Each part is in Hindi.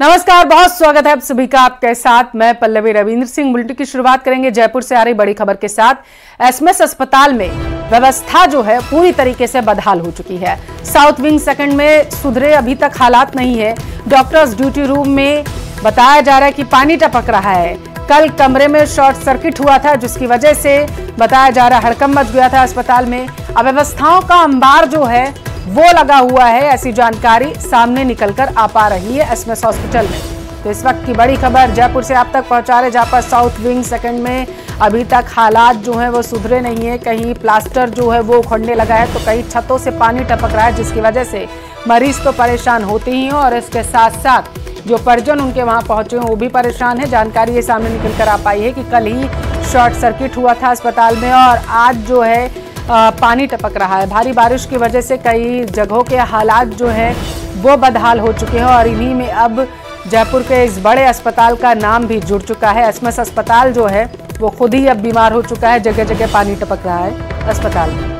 नमस्कार, बहुत स्वागत है आप सभी का आपके साथ। मैं पल्लवी रविंद्र सिंह। बुलेटिन की शुरुआत करेंगे जयपुर से आ रही बड़ी खबर के साथ। एसएमएस अस्पताल में व्यवस्था जो है पूरी तरीके से बदहाल हो चुकी है। साउथ विंग सेकंड में सुधरे अभी तक हालात नहीं है। डॉक्टर्स ड्यूटी रूम में बताया जा रहा है कि पानी टपक रहा है। कल कमरे में शॉर्ट सर्किट हुआ था, जिसकी वजह से बताया जा रहा हड़कम मच गया था अस्पताल में। अव्यवस्थाओं का अंबार जो है वो लगा हुआ है, ऐसी जानकारी सामने निकलकर आ पा रही है एसएमएस हॉस्पिटल में। तो इस वक्त की बड़ी खबर, जयपुर से आप तक पहुँचा रहे जहाँ पर साउथ विंग सेकंड में अभी तक हालात जो है वो सुधरे नहीं है। कहीं प्लास्टर जो है वो उखड़ने लगा है तो कहीं छतों से पानी टपक रहा है, जिसकी वजह से मरीज़ तो परेशान होते ही हैं और इसके साथ साथ जो परिजन उनके वहाँ पहुँचे हैं, वो भी परेशान है। जानकारी ये सामने निकल कर आ पाई है कि कल ही शॉर्ट सर्किट हुआ था अस्पताल में और आज जो है पानी टपक रहा है। भारी बारिश की वजह से कई जगहों के हालात जो हैं, वो बदहाल हो चुके हैं और इन्हीं में अब जयपुर के इस बड़े अस्पताल का नाम भी जुड़ चुका है। एसमस अस्पताल जो है, वो खुद ही अब बीमार हो चुका है। जगह जगह पानी टपक रहा है अस्पताल में।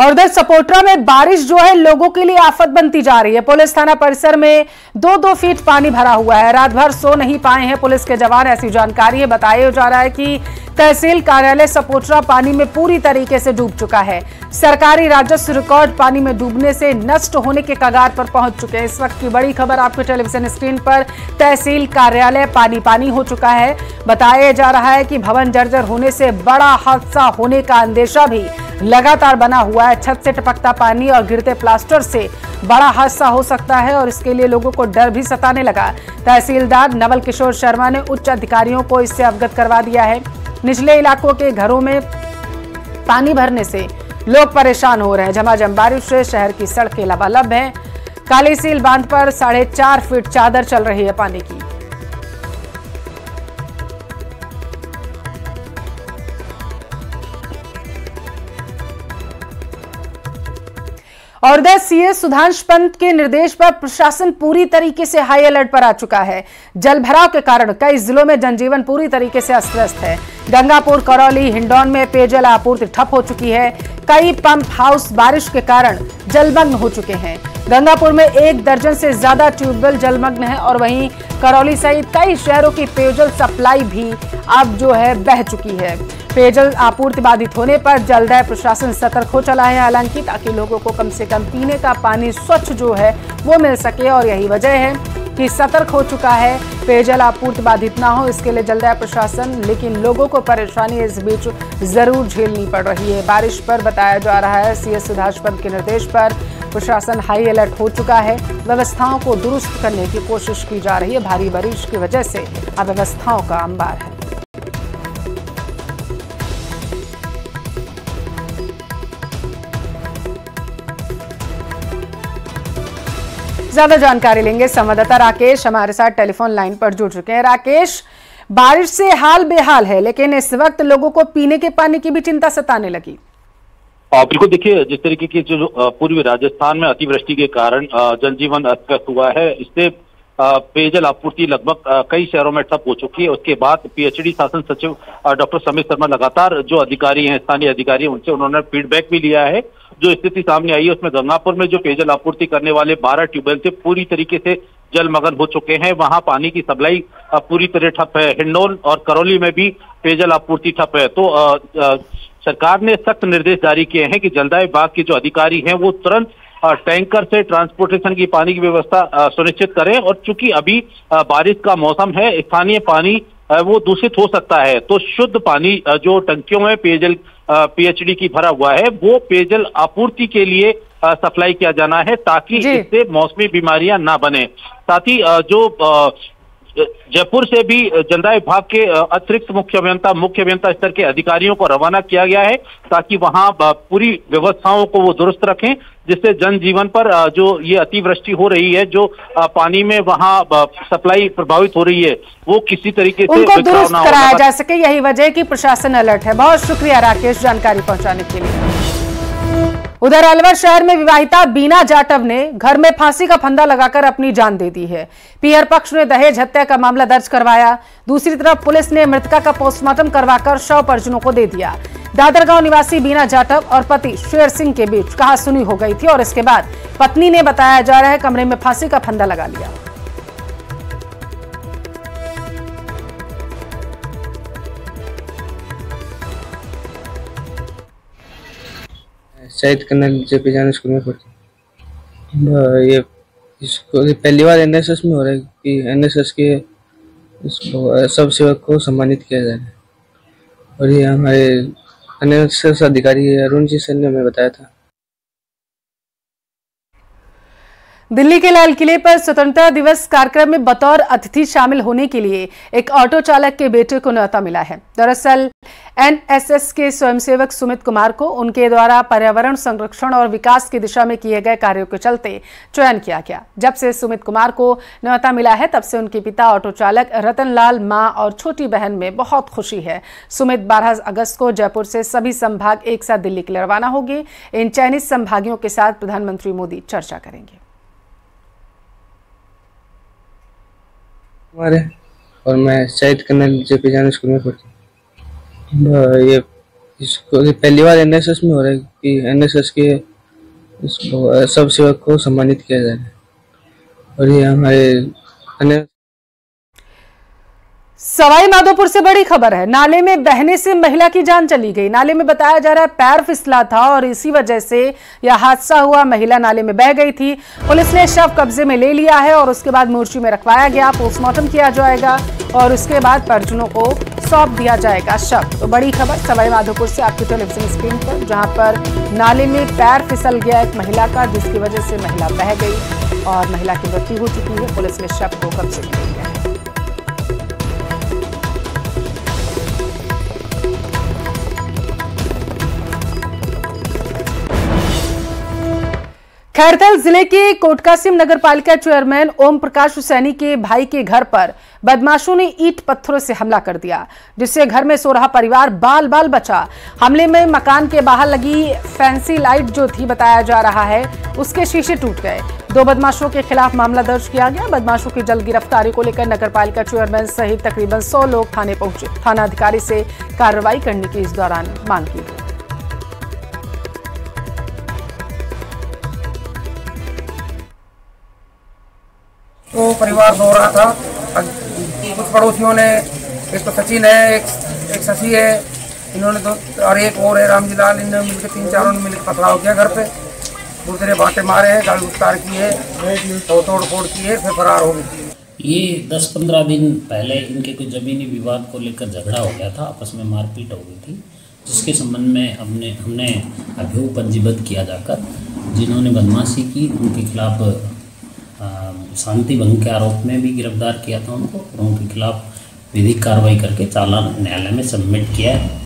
और उधर सपोटरा में बारिश जो है, लोगों के लिए आफत बनती जा रही है। पुलिस थाना परिसर में दो दो फीट पानी भरा हुआ है। रात भर सो नहीं पाए हैं पुलिस के जवान। ऐसी जानकारी है बताया जा रहा है कि तहसील कार्यालय सपोटरा पानी में पूरी तरीके से डूब चुका है। सरकारी राजस्व रिकॉर्ड पानी में डूबने से नष्ट होने के कगार पर पहुँच चुके हैं। इस वक्त की बड़ी खबर आपके टेलीविज़न स्क्रीन पर तहसील कार्यालय पानी पानी हो चुका है। बताया जा रहा है कि भवन जर्जर होने से बड़ा हादसा होने का अंदेशा भी लगातार बना हुआ है छत से टपकता पानी और गिरते प्लास्टर से बड़ा हादसा हो सकता है और इसके लिए लोगों को डर भी सताने लगा। तहसीलदार नवल किशोर शर्मा ने उच्च अधिकारियों को इससे अवगत करवा दिया है। निचले इलाकों के घरों में पानी भरने से लोग परेशान हो रहे हैं। झमाझम बारिश से शहर की सड़कें लबालब हैं। काली सील बाँध पर साढ़े चार फीट चादर चल रही है पानी की। और उधर सीएस सुधांश पंत के निर्देश पर प्रशासन पूरी तरीके से हाई अलर्ट पर आ चुका है। जल भराव के कारण कई जिलों में जनजीवन पूरी तरीके से अस्त व्यस्त है। गंगापुर, करौली, हिंडौन में पेयजल आपूर्ति ठप हो चुकी है। कई पंप हाउस बारिश के कारण जलमग्न हो चुके हैं। गंगापुर में एक दर्जन से ज़्यादा ट्यूबवेल जलमग्न है और वहीं करौली सहित कई शहरों की पेयजल सप्लाई भी अब जो है बह चुकी है। पेयजल आपूर्ति बाधित होने पर जलदाय प्रशासन सतर्क हो चला है। हालाँकि ताकि लोगों को कम से कम पीने का पानी स्वच्छ जो है, वो मिल सके और यही वजह है कि सतर्क हो चुका है। पेयजल आपूर्ति बाधित ना हो, इसके लिए जलदाय प्रशासन, लेकिन लोगों को परेशानी इस बीच ज़रूर झेलनी पड़ रही है। बारिश पर बताया जा रहा है, सीएस सुधाश पंत के निर्देश पर प्रशासन हाई अलर्ट हो चुका है। व्यवस्थाओं को दुरुस्त करने की कोशिश की जा रही है। भारी बारिश की वजह से अव्यवस्थाओं का अंबार है। ज़्यादा जानकारी लेंगे संवाददाता राकेश हमारे साथ टेलीफोन लाइन पर जुड़ चुके हैं। राकेश, बारिश से हाल बेहाल है, लेकिन इस वक्त लोगों को पीने के पानी की भी चिंता सताने लगी। बिल्कुल देखिए, जिस तरीके की जो पूर्वी राजस्थान में अतिवृष्टि के कारण जनजीवन अस्त हुआ है, इससे पेयजल आपूर्ति लगभग कई शहरों में ठप हो चुकी है। उसके बाद पीएचडी शासन सचिव डॉक्टर समीर शर्मा लगातार जो अधिकारी हैं, स्थानीय अधिकारी हैं, उनसे उन्होंने फीडबैक भी लिया है। जो स्थिति सामने आई है उसमें गंगापुर में जो पेयजल आपूर्ति करने वाले बारह ट्यूबवेल थे पूरी तरीके से जलमग्न हो चुके हैं। वहाँ पानी की सप्लाई पूरी तरह ठप है। हिंडोल और करौली में भी पेयजल आपूर्ति ठप है। तो आ, आ, सरकार ने सख्त निर्देश जारी किए हैं कि जलदाय विभाग के जो अधिकारी हैं वो तुरंत टैंकर से ट्रांसपोर्टेशन की पानी की व्यवस्था सुनिश्चित करें। और चूँकि अभी बारिश का मौसम है स्थानीय पानी वो दूषित हो सकता है। तो शुद्ध पानी जो टंकियों में पेयजल पीएचडी की भरा हुआ है वो पेयजल आपूर्ति के लिए सप्लाई किया जाना है ताकि इससे मौसमी बीमारियाँ ना बने। साथ ही जो जयपुर से भी जलदाय विभाग के अतिरिक्त मुख्य अभियंता मुख्य अभियंता स्तर के अधिकारियों को रवाना किया गया है ताकि वहाँ पूरी व्यवस्थाओं को वो दुरुस्त रखें जिससे जनजीवन पर जो ये अतिवृष्टि हो रही है जो पानी में वहाँ सप्लाई प्रभावित हो रही है वो किसी तरीके से उनको दुरुस्त कराया जा सके यही वजह की प्रशासन अलर्ट है। बहुत शुक्रिया राकेश जानकारी पहुँचाने के लिए। उधर अलवर शहर में विवाहिता बीना जाटव ने घर में फांसी का फंदा लगाकर अपनी जान दे दी है। पीहर पक्ष ने दहेज हत्या का मामला दर्ज करवाया। दूसरी तरफ़ पुलिस ने मृतका का पोस्टमार्टम करवाकर शव परिजनों को दे दिया। दादरगांव निवासी बीना जाटव और पति शेर सिंह के बीच कहा सुनी हो गई थी और इसके बाद पत्नी ने बताया जा रहा है कमरे में फांसी का फंदा लगा लिया। शायद कर्नल जेपी जान स्कूल में पढ़ती ये इसको, ये पहली बार एनएसएस में हो रहा है कि एनएसएस के सब सेवक को सम्मानित किया जा रहा है। और ये हमारे एनएसएस अधिकारी अरुण जी सर ने हमें बताया था। दिल्ली के लाल किले पर स्वतंत्रता दिवस कार्यक्रम में बतौर अतिथि शामिल होने के लिए एक ऑटो चालक के बेटे को न्यौता मिला है। दरअसल, एनएसएस के स्वयंसेवक सुमित कुमार को उनके द्वारा पर्यावरण संरक्षण और विकास की दिशा में किए गए कार्यों के चलते चयन किया गया। जब से सुमित कुमार को न्यौता मिला है, तब से उनके पिता, ऑटो चालक रतन लाल माँ और छोटी बहन में बहुत खुशी है। सुमित 12 अगस्त को जयपुर से सभी संभाग एक साथ दिल्ली के लिए रवाना होगी। इन चयनित संभागियों के साथ प्रधानमंत्री मोदी चर्चा करेंगे। हमारे और मैं शायद कर्नल जेपी जान स्कूल में पढ़ती ये इसको, ये पहली बार एनएसएस में हो रहा है कि एनएसएस के सब सेवक को सम्मानित किया जा रहा है। और ये हमारे अन्य सवाई माधोपुर से बड़ी खबर है। नाले में बहने से महिला की जान चली गई। नाले में बताया जा रहा है, पैर फिसला था और इसी वजह से यह हादसा हुआ। महिला नाले में बह गई थी। पुलिस ने शव कब्जे में ले लिया है और उसके बाद मोर्ची में रखवाया गया। पोस्टमार्टम किया जाएगा और उसके बाद परिजनों को सौंप दिया जाएगा शव। तो बड़ी खबर सवाई माधोपुर से आपकी टेलीविज़न स्क्रीन पर, जहाँ पर नाले में पैर फिसल गया एक महिला का, जिसकी वजह से महिला बह गई और महिला की मृत्यु हो चुकी है। पुलिस ने शव को कब्जे में ले लिया है। खैरथल ज़िले के कोटकासिम नगर पालिका चेयरमैन ओम प्रकाश सैनी के भाई के घर पर बदमाशों ने ईट पत्थरों से हमला कर दिया, जिससे घर में सो रहा परिवार बाल बाल बचा। हमले में मकान के बाहर लगी फैंसी लाइट जो थी, बताया जा रहा है, उसके शीशे टूट गए। दो बदमाशों के खिलाफ मामला दर्ज किया गया। बदमाशों की जल्द गिरफ्तारी को लेकर नगर पालिका चेयरमैन सहित तकरीबन सौ लोग थाने पहुँचे। थाना अधिकारी से कार्रवाई करने की इस दौरान मांग की गई। परिवार सो रहा था। कुछ पड़ोसियों ने, एक तो सचिन है, एक एक शशि है। इन्होंने तो और एक और है रामजी लाल इन्होंने मिलकर तीन चारों ने मिलकर पथराव किया घर पे। दूसरे बांटे मारे हैं गाड़ी उतार की है तो तोड़ फोड़ की है, फिर फरार हो गई ये 10-15 दिन पहले इनके कुछ ज़मीनी विवाद को लेकर झगड़ा हो गया था, आपस में मारपीट हो गई थी, जिसके संबंध में हमने हमने अभियोग पंजीबद्ध किया जाकर, जिन्होंने बदमाशी की, उनके खिलाफ शांति भंग के आरोप में भी गिरफ़्तार किया था उनको। और उनके खिलाफ विधिक कार्रवाई करके चालान न्यायालय में सबमिट किया है।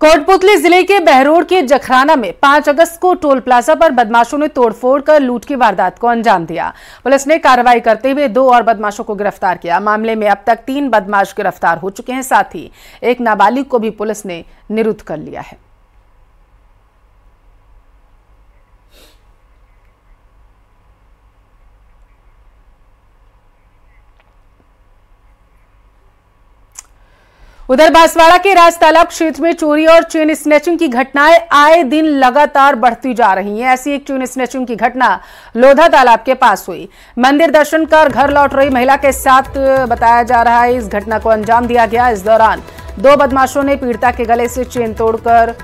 कोटपुतली ज़िले के बहरोड के जखराना में 5 अगस्त को टोल प्लाजा पर बदमाशों ने तोड़फोड़ कर लूट की वारदात को अंजाम दिया। पुलिस ने कार्रवाई करते हुए दो और बदमाशों को गिरफ़्तार किया। मामले में अब तक तीन बदमाश गिरफ़्तार हो चुके हैं, साथ ही एक नाबालिग को भी पुलिस ने निरुद्ध कर लिया है। उधर बांसवाड़ा के राज तालाब क्षेत्र में चोरी और चेन स्नेचिंग की घटनाएँ आए दिन लगातार बढ़ती जा रही हैं। ऐसी एक चेन स्नेचिंग की घटना लोधा तालाब के पास हुई। मंदिर दर्शन कर घर लौट रही महिला के साथ बताया जा रहा है। इस घटना को अंजाम दिया गया। इस दौरान दो बदमाशों ने पीड़िता के गले से चेन तोड़कर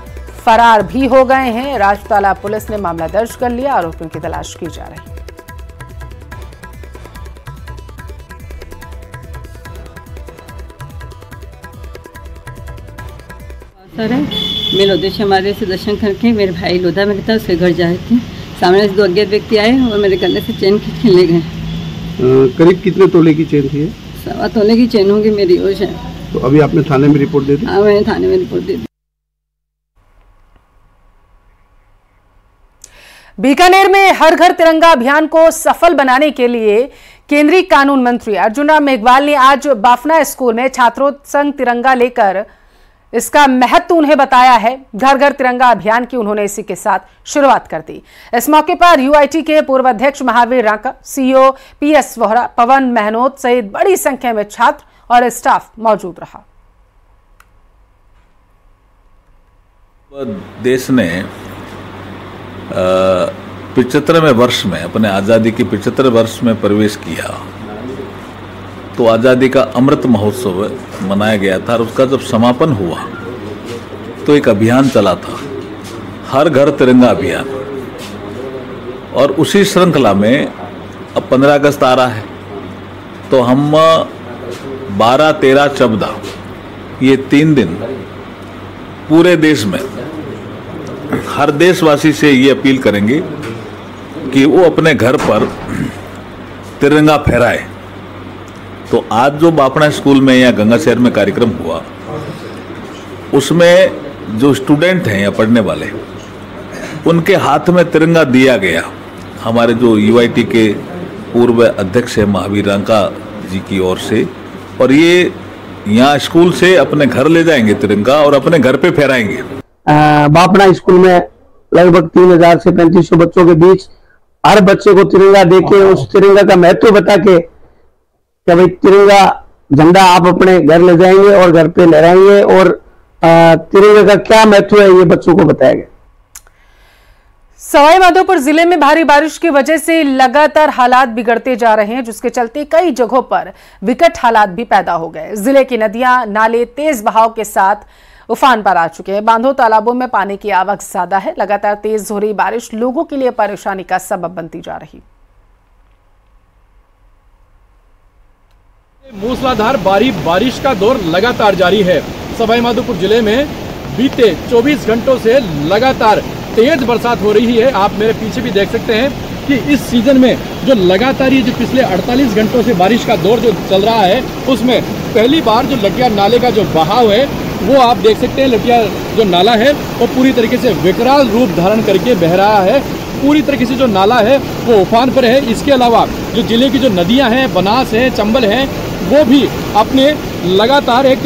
फरार भी हो गए हैं। राज तालाब पुलिस ने मामला दर्ज कर लिया। आरोपियों की तलाश की जा रही सर है। मेरा उद्देश्य हमारे से दर्शन करके मेरे भाई लोधा में रहता उसके घर जाए थे। सामने से दो अज्ञात व्यक्ति आए और मेरे गले से चेन खींच के ले गए। करीब कितने तोले की चेन थी सवा तोले की चेन होगी मेरी और शायद। तो अभी आपने थाने में रिपोर्ट दे दी? हाँ मैंने थाने में रिपोर्ट दे दी। बीकानेर में हर घर तिरंगा अभियान को सफल बनाने के लिए केंद्रीय कानून मंत्री अर्जुन राम मेघवाल ने आज बाफना स्कूल में छात्रों संग तिरंगा लेकर इसका महत्व उन्हें बताया है। घर घर तिरंगा अभियान की उन्होंने इसी के साथ शुरुआत कर दी। इस मौके पर यूआईटी के पूर्व अध्यक्ष महावीर रांका सीईओ पीएस वोहरा पवन महनोत सहित बड़ी संख्या में छात्र और स्टाफ मौजूद रहा। देश ने पिछहत्तरवें वर्ष में, अपने आज़ादी के पिछहत्तर वर्ष में प्रवेश किया। तो आज़ादी का अमृत महोत्सव मनाया गया था और उसका जब समापन हुआ तो एक अभियान चला था, हर घर तिरंगा अभियान। और उसी श्रृंखला में अब पंद्रह अगस्त आ रहा है तो हम बारह तेरह चौदह, ये तीन दिन पूरे देश में, हर देशवासी से ये अपील करेंगे कि वो अपने घर पर तिरंगा फहराए। तो आज जो बापड़ा स्कूल में या गंगा शहर में कार्यक्रम हुआ उसमें जो स्टूडेंट हैं या पढ़ने वाले उनके हाथ में तिरंगा दिया गया। हमारे जो यूआईटी के पूर्व अध्यक्ष है महावीर रंका जी की ओर से और ये यहाँ स्कूल से अपने घर ले जाएँगे तिरंगा और अपने घर पे फहराएँगे। बापना स्कूल में लगभग तीन हज़ार से पैंतीस सौ बच्चों के बीच हर बच्चे को तिरंगा देके उस तिरंगा का महत्व बता के कि भाई तिरंगा झंडा आप अपने घर ले जाएँगे और घर पे लहराएँगे और तिरंगा का क्या महत्व है ये बच्चों को बताया गया। सवाई माधोपुर ज़िले में भारी बारिश की वजह से लगातार हालात बिगड़ते जा रहे हैं, जिसके चलते कई जगहों पर विकट हालात भी पैदा हो गए। ज़िले की नदियाँ, नाले तेज बहाव के साथ उफान पर आ चुके हैं। बांधों तालाबों में पानी की आवक ज़्यादा है। लगातार तेज हो रही बारिश लोगों के लिए परेशानी का सबब बनती जा रही। मूसलाधार बारी, बारिश का दौर लगातार जारी है। सवाई माधोपुर ज़िले में बीते 24 घंटों से लगातार तेज बरसात हो रही है। आप मेरे पीछे भी देख सकते हैं कि इस सीज़न में जो लगातार ये जो पिछले 48 घंटों से बारिश का दौर जो चल रहा है, उसमें पहली बार जो लटिया नाले का जो बहाव है, वो आप देख सकते हैं। लटिया जो नाला है, वो पूरी तरीके से विकराल रूप धारण करके बह रहा है। पूरी तरीके से जो नाला है, वो उफान पर है। इसके अलावा जो ज़िले की जो नदियाँ हैं, बनास है, चंबल है वो भी अपने लगातार एक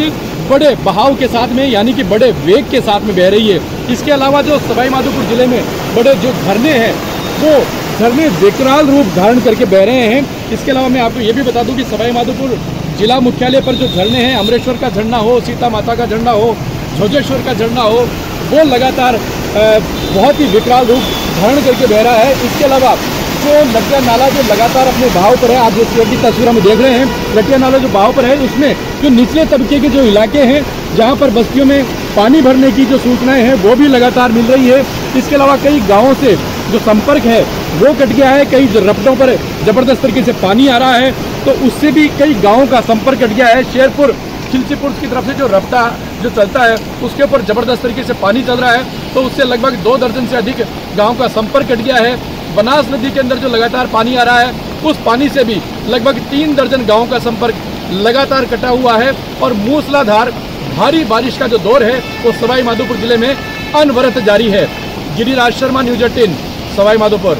बड़े बहाव के साथ में, यानी कि बड़े वेग के साथ में बह रही है। इसके अलावा जो सवाई माधोपुर ज़िले में बड़े जो झरने हैं, वो झरने विकराल रूप धारण करके बह रहे हैं। इसके अलावा मैं आपको ये भी बता दूँ कि सवाई माधोपुर जिला मुख्यालय पर जो झरने हैं, अमरेश्वर का झरना हो, सीता माता का झरना हो झोजेश्वर का झरना हो, वो लगातार बहुत ही विकराल रूप धारण करके बह रहा है। इसके अलावा जो लटिया नाला जो लगातार अपने भाव पर है आप जो की तस्वीर हम देख रहे हैं। लटिया नाला जो भाव पर है, उसमें जो निचले तबके के जो इलाके हैं, जहाँ पर बस्तियों में पानी भरने की जो सूचनाएँ हैं, वो भी लगातार मिल रही है। इसके अलावा कई गाँवों से जो संपर्क है, वो कट गया है। कई रपटों पर ज़बरदस्त तरीके से पानी आ रहा है तो उससे भी कई गाँवों का संपर्क कट गया है। शेरपुर खिलसीपुर की तरफ़ से जो रफ्ता जो चलता है, उसके ऊपर ज़बरदस्त तरीके से पानी चल रहा है तो उससे लगभग दो दर्जन से अधिक गाँव का संपर्क कट गया है। बनास नदी के अंदर जो लगातार पानी आ रहा है, उस पानी से भी लगभग तीन दर्जन गाँव का संपर्क लगातार कटा हुआ है और मूसलाधार भारी बारिश का जो दौर है, वो सवाई माधोपुर ज़िले में अनवरत जारी है। गिरिराज शर्मा, न्यूज़ एटीन सवाई माधोपुर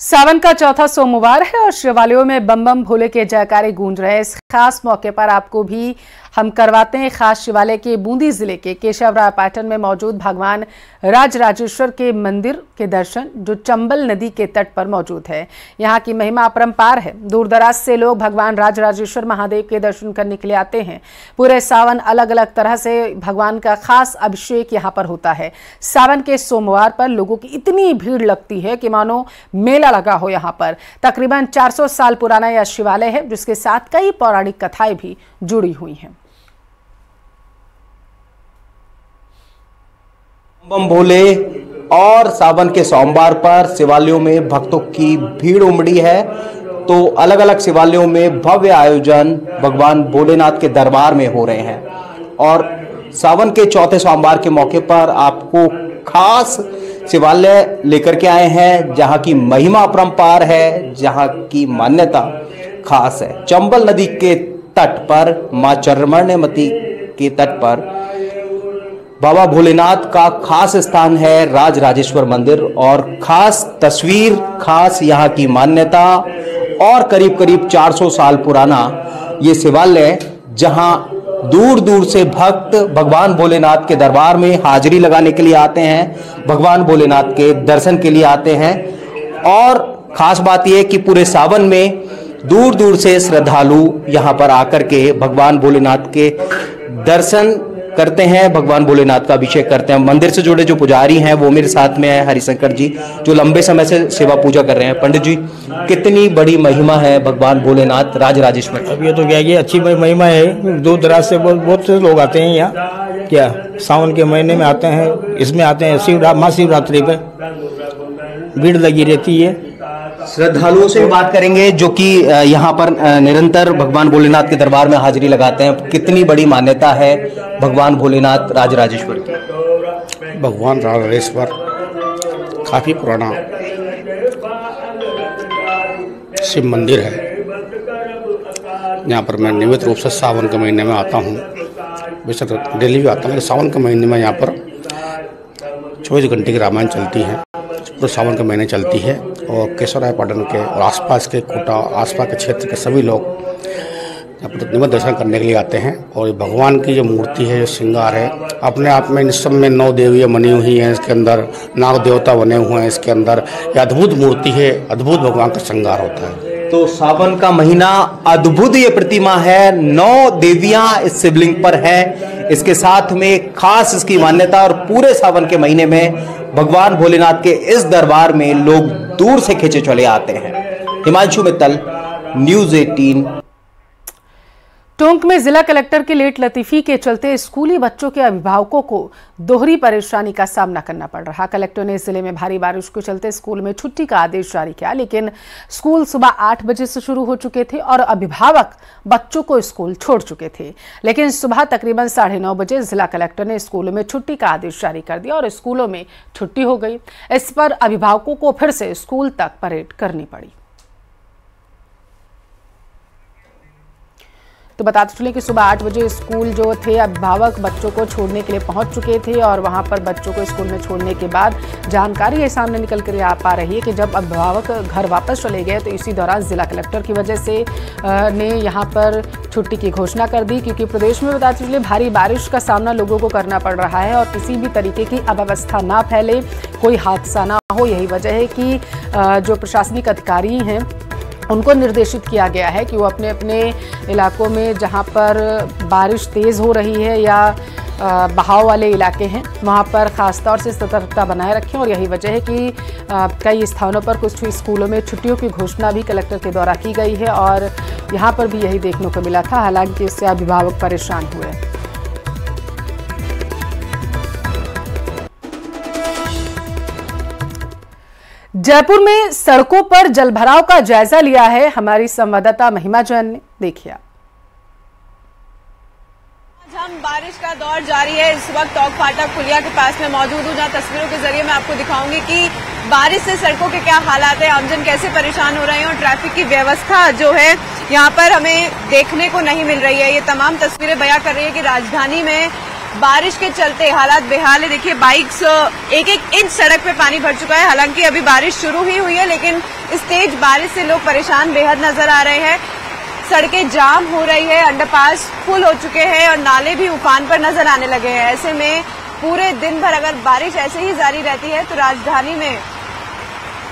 सावन का चौथा सोमवार है और शिवालयों में बम बम भोले के जयकारे गूंज रहे हैं। इस खास मौके पर आपको भी हम करवाते हैं खास शिवालय के बूंदी ज़िले के केशवराय पाटन में मौजूद भगवान राज राजेश्वर के मंदिर के दर्शन, जो चंबल नदी के तट पर मौजूद है। यहाँ की महिमा अपरंपार है। दूर दराज से लोग भगवान राज राजेश्वर महादेव के दर्शन करने के लिए आते हैं। पूरे सावन अलग अलग तरह से भगवान का खास अभिषेक यहाँ पर होता है। सावन के सोमवार पर लोगों की इतनी भीड़ लगती है कि मानो मेला लगा हो यहाँ पर। तकरीबन 400 साल पुराना यह शिवालय है, जिसके साथ कई पौराणिक कथाएँ भी जुड़ी हुई हैं। बम भोले और सावन के सोमवार पर शिवालयों में भक्तों की भीड़ उमड़ी है तो अलग अलग शिवालयों में भव्य आयोजन भगवान भोलेनाथ के दरबार में हो रहे हैं। और सावन के चौथे सोमवार के मौके पर आपको खास शिवालय लेकर के आए हैं, जहाँ की महिमा अपरंपार है, जहाँ की मान्यता खास है। चंबल नदी के तट पर माँ चरमण्यमती के तट पर बाबा भोलेनाथ का खास स्थान है राज राजेश्वर मंदिर और खास तस्वीर, खास यहाँ की मान्यता और करीब करीब 400 साल पुराना ये शिवालय जहाँ दूर दूर से भक्त भगवान भोलेनाथ के दरबार में हाजिरी लगाने के लिए आते हैं, भगवान भोलेनाथ के दर्शन के लिए आते हैं और खास बात यह कि पूरे सावन में दूर दूर से श्रद्धालु यहाँ पर आकर के भगवान भोलेनाथ के दर्शन करते हैं, भगवान भोलेनाथ का अभिषेक करते हैं। मंदिर से जुड़े जो पुजारी हैं, वो मेरे साथ में है, हरिशंकर जी, जो लंबे समय से सेवा पूजा कर रहे हैं। पंडित जी, कितनी बड़ी महिमा है भगवान भोलेनाथ, राज राजेश्वर। अब ये तो क्या, ये अच्छी महिमा है। दूर दराज से बहुत से लोग आते हैं यहाँ। क्या, सावन के महीने में आते हैं, इसमें आते हैं, शिवरा, महाशिवरात्रि पे। भीड़ लगी रहती है। श्रद्धालुओं से बात करेंगे, जो कि यहाँ पर निरंतर भगवान भोलेनाथ के दरबार में हाजिरी लगाते हैं। कितनी बड़ी मान्यता है भगवान भोलेनाथ राजराजेश्वर की? भगवान राजेश्वर, काफ़ी पुराना शिव मंदिर है। यहाँ पर मैं नियमित रूप से सावन के महीने में आता हूँ। डेली भी आता हूँ सावन के महीने में यहाँ पर चौबीस घंटे की रामायण चलती है। पूरे सावन के महीने चलती है और केशवराय पाटन के और आसपास के कोटा, आसपास के क्षेत्र के सभी लोग पर दर्शन करने के लिए आते हैं और भगवान की जो मूर्ति है, जो श्रृंगार है, अपने आप में इन सब में नौ देवियाँ बनी हुई हैं इसके अंदर, नाग देवता बने हुए हैं इसके अंदर। ये अद्भुत मूर्ति है, अद्भुत भगवान का श्रृंगार होता है। तो सावन का महीना अद्भुत ये प्रतिमा है। नौ देवियाँ इस शिवलिंग पर है। इसके साथ में खास इसकी मान्यता और पूरे सावन के महीने में भगवान भोलेनाथ के इस दरबार में लोग दूर से खींचे चले आते हैं। हिमांशु मित्तल, न्यूज़ 18 टोंक में जिला कलेक्टर के लेट लतीफी के चलते स्कूली बच्चों के अभिभावकों को दोहरी परेशानी का सामना करना पड़ रहा। कलेक्टर ने ज़िले में भारी बारिश के चलते स्कूल में छुट्टी का आदेश जारी किया, लेकिन स्कूल सुबह आठ बजे से शुरू हो चुके थे और अभिभावक बच्चों को स्कूल छोड़ चुके थे। लेकिन सुबह तकरीबन साढ़े नौ बजे जिला कलेक्टर ने स्कूलों में छुट्टी का आदेश जारी कर दिया और स्कूलों में छुट्टी हो गई। इस पर अभिभावकों को फिर से स्कूल तक परेड करनी पड़ी। तो बताते चले कि सुबह आठ बजे स्कूल जो थे, अभिभावक बच्चों को छोड़ने के लिए पहुँच चुके थे और वहाँ पर बच्चों को स्कूल में छोड़ने के बाद जानकारी ये सामने निकल कर आ पा रही है कि जब अभिभावक घर वापस चले गए तो इसी दौरान जिला कलेक्टर की वजह से ने यहाँ पर छुट्टी की घोषणा कर दी, क्योंकि प्रदेश में बताते चले भारी बारिश का सामना लोगों को करना पड़ रहा है और किसी भी तरीके की अव्यवस्था ना फैले, कोई हादसा ना हो, यही वजह है कि जो प्रशासनिक अधिकारी हैं उनको निर्देशित किया गया है कि वो अपने अपने इलाकों में जहाँ पर बारिश तेज़ हो रही है या बहाव वाले इलाके हैं, वहाँ पर ख़ास तौर से सतर्कता बनाए रखें और यही वजह है कि कई स्थानों पर कुछ स्कूलों में छुट्टियों की घोषणा भी कलेक्टर के द्वारा की गई है और यहाँ पर भी यही देखने को मिला था, हालाँकि इससे अभिभावक परेशान हुए। जयपुर में सड़कों पर जलभराव का जायजा लिया है हमारी संवाददाता महिमा जैन ने। देखिए हम बारिश का दौर जारी है। इस वक्त टॉक फाटक पुलिया के पास में मौजूद हूँ। जहाँ तस्वीरों के ज़रिए मैं आपको दिखाऊँगी कि बारिश से सड़कों के क्या हालात है। आमजन कैसे परेशान हो रहे हैं और ट्रैफ़िक की व्यवस्था जो है, यहाँ पर हमें देखने को नहीं मिल रही है। ये तमाम तस्वीरें बयां कर रही है कि राजधानी में बारिश के चलते हालात बेहाल है। देखिए बाइक्स एक एक इंच सड़क पे पानी भर चुका है। हालाँकि अभी बारिश शुरू ही हुई है, लेकिन इस तेज बारिश से लोग परेशान बेहद नज़र आ रहे हैं। सड़कें जाम हो रही है अंडरपास फुल हो चुके हैं और नाले भी उफान पर नज़र आने लगे हैं। ऐसे में पूरे दिन भर अगर बारिश ऐसे ही जारी रहती है तो राजधानी में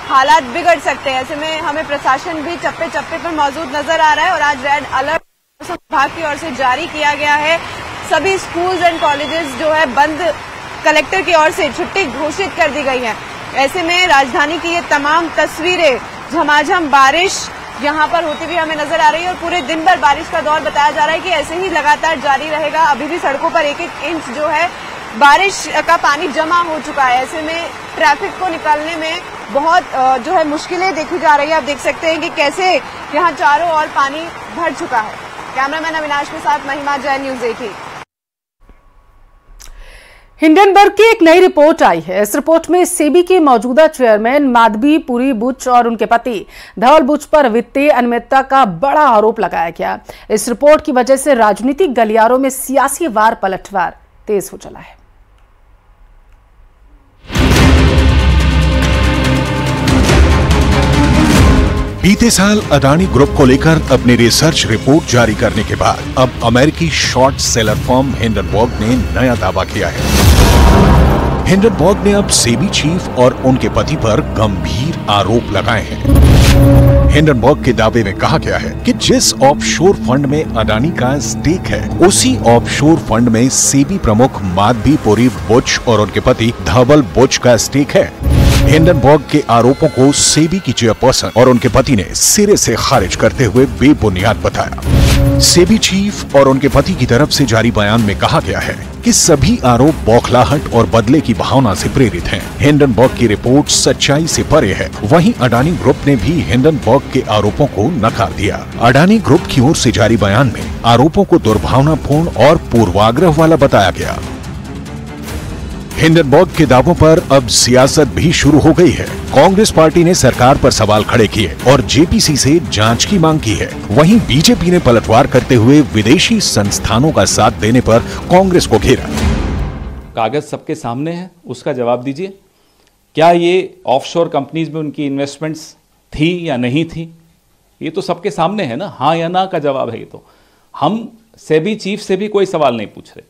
हालात बिगड़ सकते हैं। ऐसे में हमें प्रशासन भी चप्पे चप्पे पर मौजूद नज़र आ रहा है और आज रेड अलर्ट मौसम विभाग की ओर से जारी किया गया है। सभी स्कूल्स एंड कॉलेजेस जो है बंद कलेक्टर की ओर से छुट्टी घोषित कर दी गई है। ऐसे में राजधानी की ये तमाम तस्वीरें, झमाझम बारिश यहाँ पर होती हुई हमें नज़र आ रही है और पूरे दिन भर बारिश का दौर बताया जा रहा है कि ऐसे ही लगातार जारी रहेगा। अभी भी सड़कों पर एक एक इंच जो है बारिश का पानी जमा हो चुका है। ऐसे में ट्रैफ़िक को निकालने में बहुत जो है मुश्किलें देखी जा रही है। आप देख सकते हैं कि कैसे यहाँ चारों ओर पानी भर चुका है। कैमरामैन अविनाश के साथ महिमा जैन, न्यूज़ एटी हिंडनबर्ग की एक नई रिपोर्ट आई है। इस रिपोर्ट में सेबी के मौजूदा चेयरमैन माधवी, पुरी बुच और उनके पति धवल बुच पर वित्तीय अनियमितता का बड़ा आरोप लगाया गया। इस रिपोर्ट की वजह से राजनीतिक गलियारों में सियासी वार पलटवार तेज हो चला है। बीते साल अडानी ग्रुप को लेकर अपनी रिसर्च रिपोर्ट जारी करने के बाद अब अमेरिकी शॉर्ट सेलर फॉर्म हिंडनबर्ग ने नया दावा किया है। हिंडनबर्ग ने अब सेबी चीफ और उनके पति पर गंभीर आरोप लगाए हैं। हिंडनबर्ग के दावे में कहा गया है कि जिस ऑफशोर फंड में अडानी का स्टेक है, उसी ऑफशोर फंड में सेबी प्रमुख माधवी पुरी बुच और उनके पति धवल बुच का स्टेक है। हिंडनबर्ग के आरोपों को सेबी की चेयरपर्सन और उनके पति ने सिरे से खारिज करते हुए बेबुनियाद बताया। सेबी चीफ और उनके पति की तरफ़ से जारी बयान में कहा गया है कि सभी आरोप बौखलाहट और बदले की भावना से प्रेरित हैं। हिंडनबर्ग की रिपोर्ट सच्चाई से परे है। वहीं अडानी ग्रुप ने भी हिंडनबर्ग के आरोपों को नकार दिया। अडानी ग्रुप की ओर से जारी बयान में आरोपों को दुर्भावनापूर्ण और पूर्वाग्रह वाला बताया गया। हिंडनबर्ग के दावों पर अब सियासत भी शुरू हो गई है। कांग्रेस पार्टी ने सरकार पर सवाल खड़े किए और जेपीसी से जाँच की मांग की है। वहीं बीजेपी ने पलटवार करते हुए विदेशी संस्थानों का साथ देने पर कांग्रेस को घेरा। कागज़ सबके सामने है, उसका जवाब दीजिए। क्या ये ऑफशोर कंपनीज़ में उनकी इन्वेस्टमेंट्स थी या नहीं थी? ये तो सबके सामने है ना। हाँ या ना का जवाब है ये तो। हम सेबी चीफ से भी कोई सवाल नहीं पूछ रहे।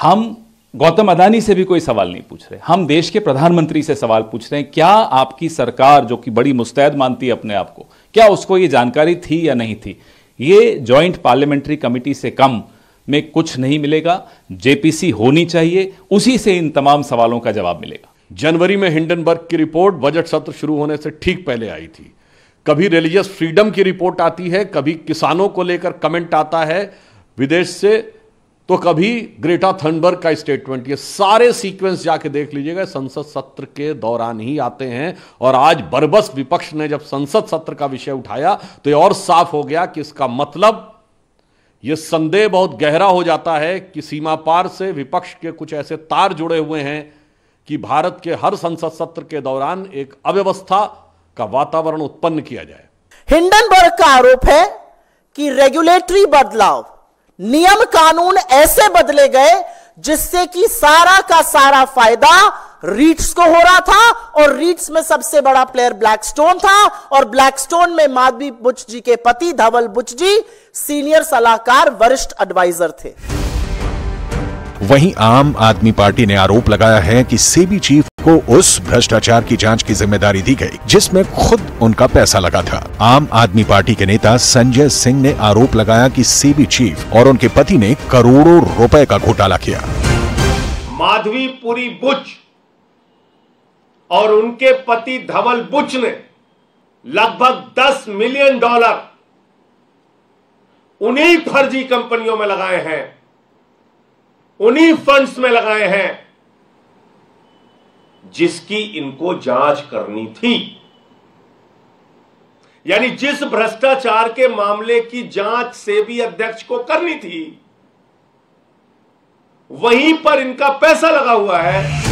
हम गौतम अदानी से भी कोई सवाल नहीं पूछ रहे। हम देश के प्रधानमंत्री से सवाल पूछ रहे हैं, क्या आपकी सरकार, जो कि बड़ी मुस्तैद मानती है अपने आप को, क्या उसको ये जानकारी थी या नहीं थी? ये जॉइंट पार्लियामेंट्री कमेटी से कम में कुछ नहीं मिलेगा, जेपीसी होनी चाहिए, उसी से इन तमाम सवालों का जवाब मिलेगा। जनवरी में हिंडनबर्ग की रिपोर्ट बजट सत्र शुरू होने से ठीक पहले आई थी। कभी रिलीजियस फ्रीडम की रिपोर्ट आती है, कभी किसानों को लेकर कमेंट आता है, विदेश से तो कभी ग्रेटा थनबर्ग का स्टेटमेंट, ये सारे सीक्वेंस जाके देख लीजिएगा, संसद सत्र के दौरान ही आते हैं। और आज बरबस विपक्ष ने जब संसद सत्र का विषय उठाया तो ये और साफ़ हो गया कि इसका मतलब ये संदेह बहुत गहरा हो जाता है कि सीमा पार से विपक्ष के कुछ ऐसे तार जुड़े हुए हैं कि भारत के हर संसद सत्र के दौरान एक अव्यवस्था का वातावरण उत्पन्न किया जाए। हिंडनबर्ग का आरोप है कि रेगुलेटरी बदलाव नियम कानून ऐसे बदले गए जिससे कि सारा का सारा फ़ायदा रीट्स को हो रहा था और रीट्स में सबसे बड़ा प्लेयर ब्लैकस्टोन था और ब्लैकस्टोन में माधवी बुच जी के पति धवल बुच जी सीनियर सलाहकार, वरिष्ठ एडवाइजर थे। वहीं आम आदमी पार्टी ने आरोप लगाया है कि सेबी चीफ को उस भ्रष्टाचार की जाँच की ज़िम्मेदारी दी गई, जिसमें खुद उनका पैसा लगा था। आम आदमी पार्टी के नेता संजय सिंह ने आरोप लगाया कि सेबी चीफ और उनके पति ने करोड़ों रुपए का घोटाला किया। माधवी पुरी बुच और उनके पति धवल बुच ने लगभग 10 मिलियन डॉलर उन्हीं फर्जी कंपनियों में लगाए हैं। उन्हीं फंड्स में लगाए हैं जिसकी इनको जाँच करनी थी। यानी जिस भ्रष्टाचार के मामले की जाँच सेबी अध्यक्ष को करनी थी, वहीं पर इनका पैसा लगा हुआ है।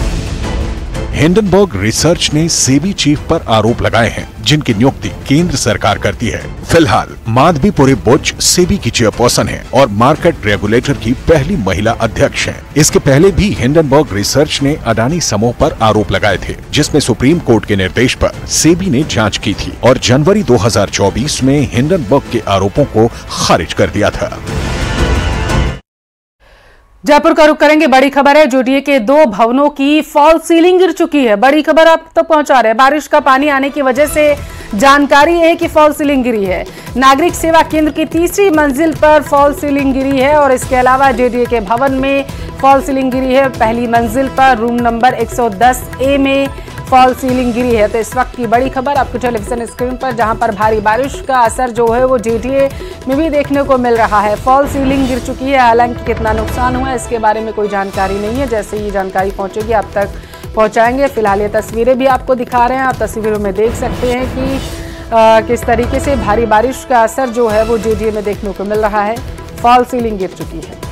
हिंडनबर्ग रिसर्च ने सेबी चीफ पर आरोप लगाए हैं, जिनकी नियुक्ति केंद्र सरकार करती है। फ़िलहाल, माधवीपुरी बुच सेबी की चेयरपर्सन है और मार्केट रेगुलेटर की पहली महिला अध्यक्ष है। इसके पहले भी हिंडनबर्ग रिसर्च ने अडानी समूह पर आरोप लगाए थे, जिसमें सुप्रीम कोर्ट के निर्देश पर सेबी ने जाँच की थी और जनवरी 2024 में हिंडनबर्ग के आरोपों को खारिज कर दिया था। जयपुर का रुख करेंगे, बड़ी खबर है। जोडीए के दो भवनों की फॉल सीलिंग गिर चुकी है। बड़ी खबर आप तक तो पहुँचा रहे हैं। बारिश का पानी आने की वजह से जानकारी है कि फॉल सीलिंग गिरी है। नागरिक सेवा केंद्र की तीसरी मंजिल पर फॉल सीलिंग गिरी है और इसके अलावा जेडीए के भवन में फॉल सीलिंग गिरी है। पहली मंजिल पर रूम नंबर 110 ए में फॉल सीलिंग गिरी है तो इस वक्त की बड़ी खबर आपको टेलीविज़न स्क्रीन पर जहाँ पर भारी बारिश का असर जो है वो जेटीए में भी देखने को मिल रहा है। फॉल सीलिंग गिर चुकी है हालाँकि कितना नुकसान हुआ इसके बारे में कोई जानकारी नहीं है। जैसे ये जानकारी पहुंचेगी आप तक पहुंचाएँगे। फ़िलहाल ये तस्वीरें भी आपको दिखा रहे हैं। आप तस्वीरों में देख सकते हैं कि आ, किस तरीके से भारी बारिश का असर जो है वो जेडीए में देखने को मिल रहा है। फॉल सीलिंग गिर चुकी है।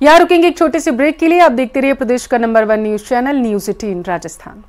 यहाँ रुकेंगे एक छोटे से ब्रेक के लिए। आप देखते रहिए प्रदेश का number one news channel news eighteen Rajasthan.